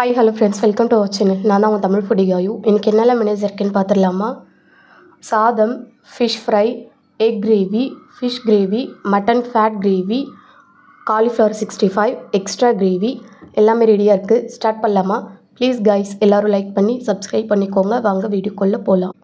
Hi hello friends welcome to our channel நான் தான் உங்கள் தமிழ் ஃபுடி எனக்கு என்னெல்லாம் மெனேஜ் இருக்குன்னு பார்த்துடலாமா? சாதம் fish fry egg gravy fish gravy mutton fat gravy cauliflower sixty five extra gravy எல்லாமே ரெடியாக இருக்குது ஸ்டார்ட் பண்ணலாமா? ப்ளீஸ் கைஸ் எல்லோரும் லைக் பண்ணி சப்ஸ்கிரைப் பண்ணிக்கோங்க. வாங்க வீடியோக்குள்ளே போகலாம்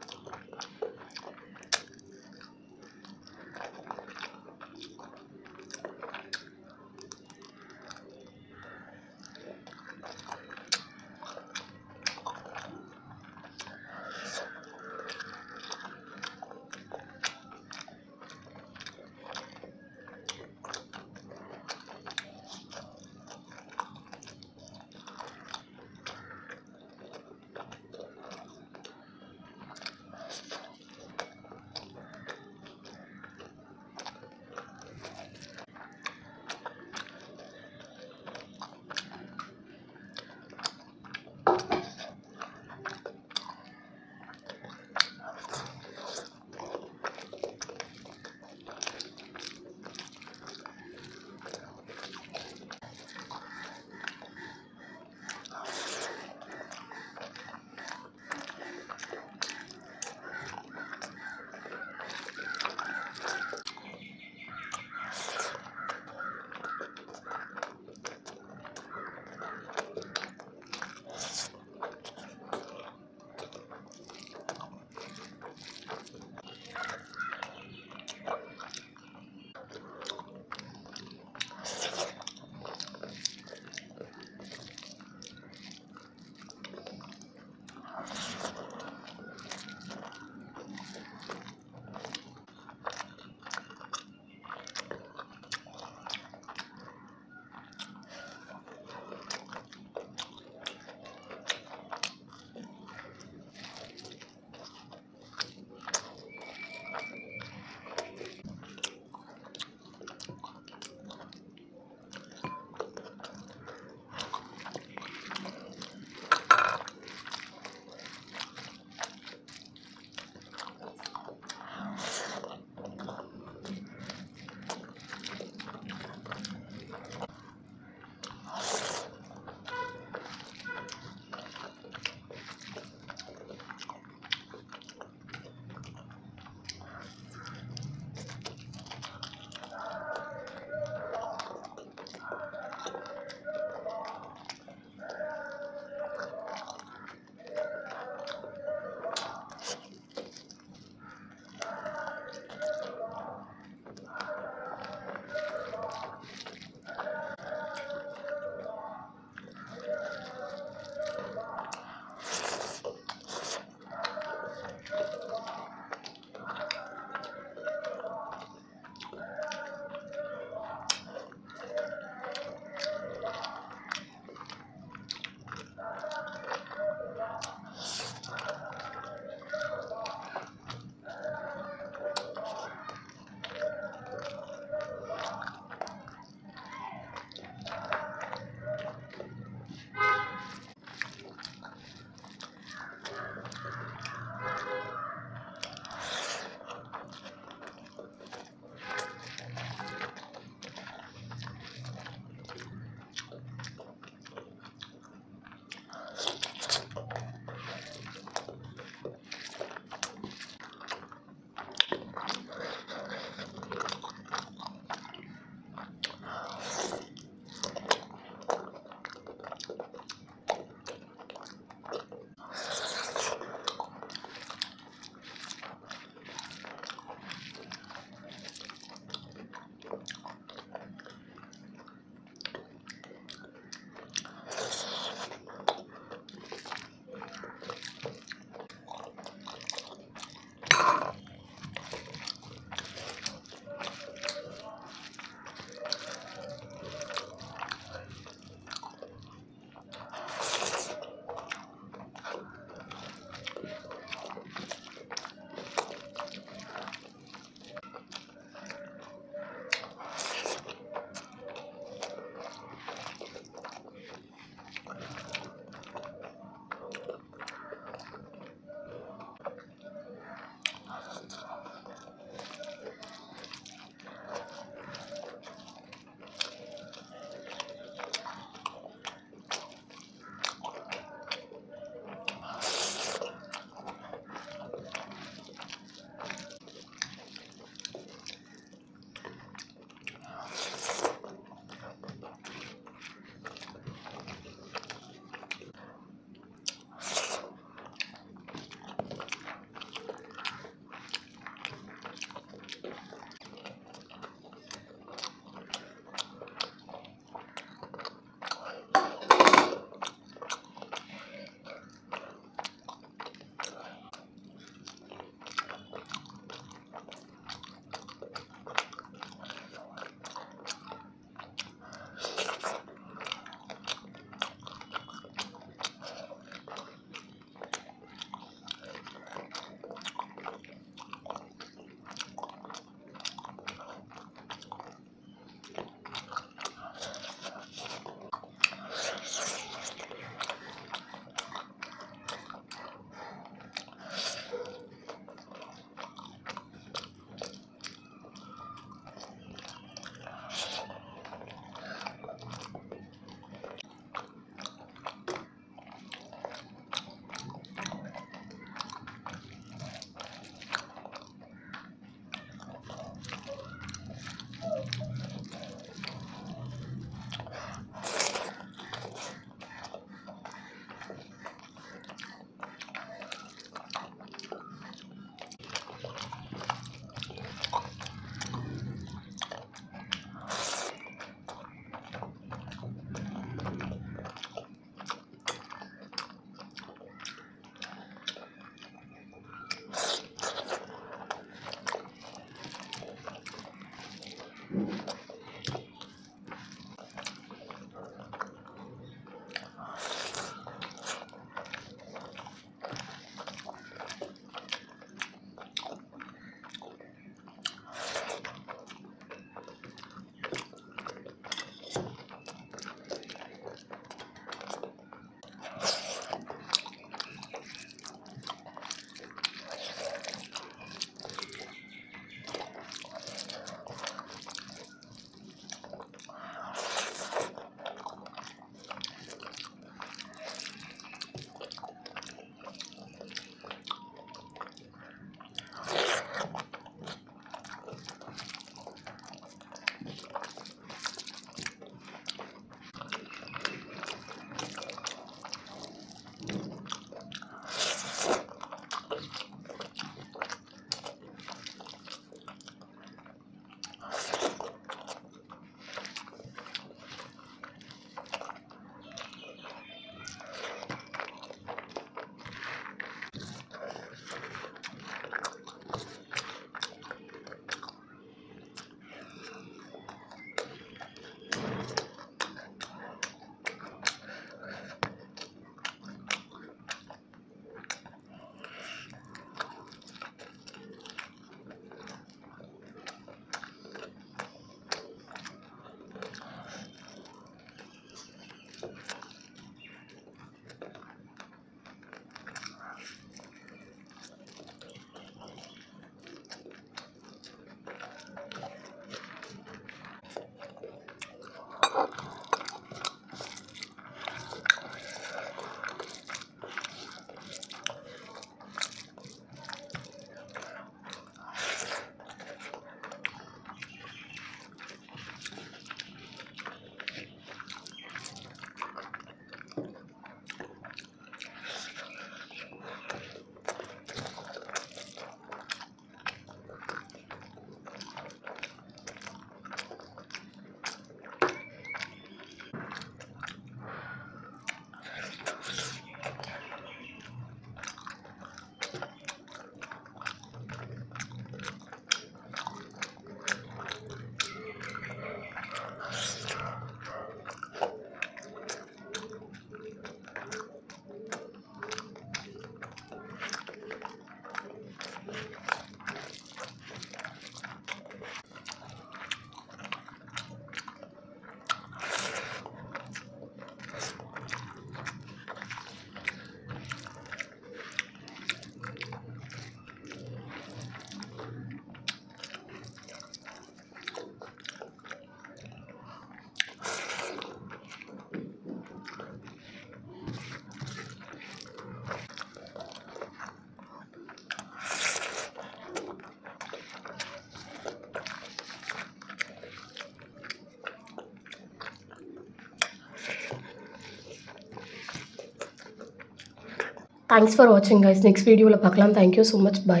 தேங்க்ஸ் ஃபார் வாட்சிங் கைஸ் நெக்ஸ்ட் வீடியோவில் பார்க்கலாம் தேங்க்யூ ஸோ மச் பை